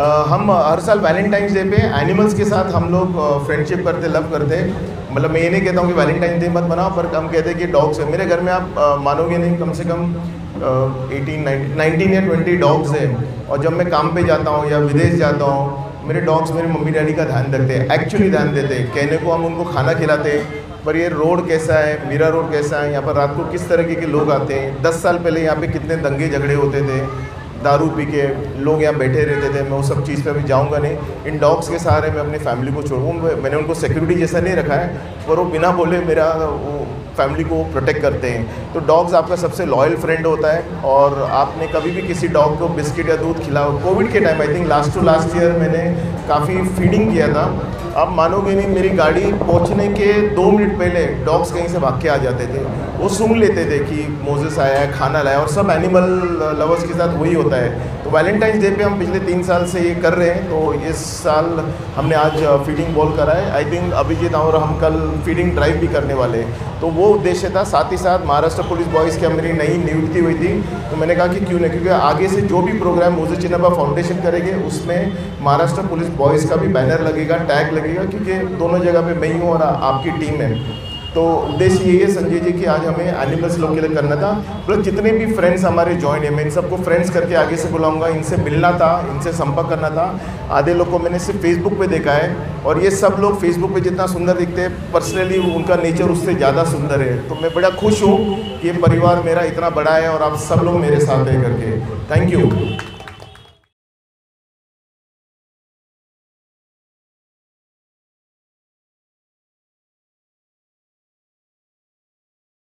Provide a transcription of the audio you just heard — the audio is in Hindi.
हम हर साल वैलेंटाइंस डे पे एनिमल्स के साथ हम लोग फ्रेंडशिप करते लव करते। मतलब मैं ये नहीं कहता हूँ कि वैलेंटाइन डे मत बनाओ पर हम कहते हैं कि डॉग्स है। मेरे घर में आप मानोगे नहीं, कम से कम एटीन नाइनटीन या ट्वेंटी डॉग्स हैं। और जब मैं काम पे जाता हूँ या विदेश जाता हूँ, मेरे डॉग्स मेरे मम्मी, डैडी का ध्यान रखते हैं एक्चुअली ध्यान देते हैं। कहने को हम उनको खाना खिलाते हैं, पर ये रोड कैसा है मीरा रोड कैसा है, यहाँ पर रात को किस तरीके के लोग आते हैं? दस साल पहले यहाँ पे कितने दंगे झगड़े होते थे? दारू पी के लोग यहाँ बैठे रहते थे, मैं वो सब चीज़ पे अभी जाऊँगा नहीं। इन डॉग्स के सहारे मैं अपनी फैमिली को छोड़ूँ मैंने उनको सिक्योरिटी जैसा नहीं रखा है, पर वो बिना बोले मेरा वो फैमिली को प्रोटेक्ट करते हैं। तो डॉग्स आपका सबसे लॉयल फ्रेंड होता है और आपने कभी भी किसी डॉग को बिस्किट या दूध खिलाओ कोविड के time I think last to last year मैंने काफ़ी फीडिंग किया था। आप मानोगे नहीं, मेरी गाड़ी पहुँचने के दो मिनट पहले डॉग्स कहीं से भाग के आ जाते थे। वो सुन लेते थे कि मोजेस आया है, खाना लाया और सब एनिमल लवर्स के साथ वही होता है। तो वैलेंटाइंस डे पे हम पिछले तीन साल से ये कर रहे हैं तो इस साल हमने आज फीडिंग बॉल करा है। आई थिंक अभिजीत और हम कल फीडिंग ड्राइव भी करने वाले हैं। तो वो उद्देश्य था, साथ ही साथ महाराष्ट्र पुलिस बॉयज़ की मेरी नई नियुक्ति हुई थी। तो मैंने कहा कि क्यों नहीं क्योंकि आगे से जो भी प्रोग्राम मोजे चिन्नबा फाउंडेशन करेंगे, उसमें महाराष्ट्र पुलिस बॉयज़ का भी बैनर लगेगा टैग लगेगा, क्योंकि दोनों जगह पे मैं ही हूँ और आपकी टीम है। तो उद्देश्य यही है संजय जी कि आज हमें एनिमल्स लोग के लिए करना था। प्लस जितने भी फ्रेंड्स हमारे ज्वाइन है, मैं इन सबको फ्रेंड्स करके आगे से बुलाऊँगा। इनसे मिलना था, इनसे संपर्क करना था। आधे लोग को मैंने सिर्फ़ फेसबुक पे देखा है और ये सब लोग फेसबुक पे जितना सुंदर दिखते हैं पर्सनली उनका नेचर उससे ज़्यादा सुंदर है। तो मैं बड़ा खुश हूँ कि ये परिवार मेरा इतना बड़ा है और आप सब लोग मेरे साथ है करके। Thank you